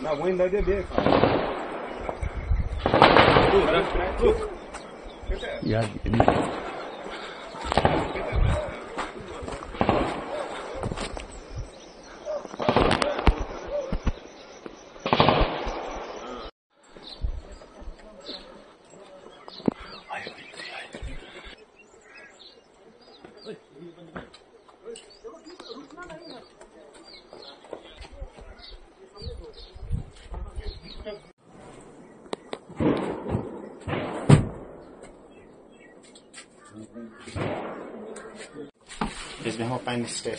Na mãe da bebê, cara. Ya ini Eles Es mejor para en este,